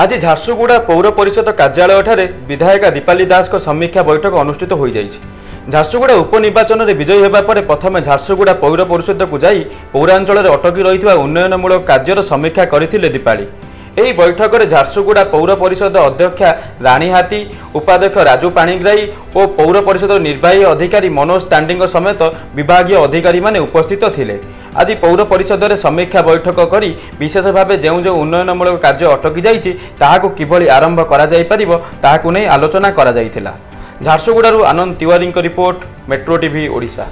ଆଜି ଝାରସୁଗୁଡ଼ା ପୌର ପରିଷଦ କାର୍ଯ୍ୟାଳୟଠାରେ ବିଧାୟିକା ଦୀପାଲି ଦାସଙ୍କ ସମୀକ୍ଷା ବୈଠକ ଅନୁଷ୍ଠିତ ହୋଇଯାଇଛି। ଝାରସୁଗୁଡ଼ା ଉପନିର୍ବାଚନରେ ବିଜୟୀ ହେବା ପରେ ପ୍ରଥମେ ଝାରସୁଗୁଡ଼ା ପୌର ପରିଷଦକୁ ଯାଇ ପୌରାଞ୍ଚଳରେ ଅଟକି ରହିଥିବା ଉନ୍ନୟନମୂଳକ କାର୍ଯ୍ୟର ସମୀକ୍ଷା କରିଥିଲେ ଦୀପାଳି ଏହି ବୈଠକରେ ଝାରସୁଗୁଡ଼ା ପୌର ପରିଷଦ ଅଧ୍ୟକ୍ଷା ରାଣୀ ହାତୀ ଉପାଧ୍ୟକ୍ଷ ରାଜୁ ପାଣିଗ୍ରାହୀ ଓ ପୌର ପରିଷଦ ନିର୍ବାହୀ ଅଧିକାରୀ ମନୋଜ ତାଣ୍ଡିଙ୍କ ସମେତ ବିଭାଗୀୟ ଅଧିକାରୀମାନେ ଉପସ୍ଥିତ ଥିଲେ। ଆଜି ପୌର ପରିଷଦରେ ସମୀକ୍ଷା ବୈଠକ କରି ବିଶେଷ ଭାବେ ଯେଉଁ ଯେଉଁ ଉନ୍ନୟନମୂଳକ କାର୍ଯ୍ୟ ଅଟକି ଯାଇଛି ତାହାକୁ କିଭଳି ଆରମ୍ଭ କରାଯାଇପାରିବ ତାହାକୁ ନେଇ ଆଲୋଚନା କରାଯାଇଥିଲା। ଝାରସୁଗୁଡ଼ାରୁ ଆନନ୍ଦ ତିୱାରୀଙ୍କ ରିପୋର୍ଟ ମେଟ୍ରୋ ଟିଭି ଓଡ଼ିଶା।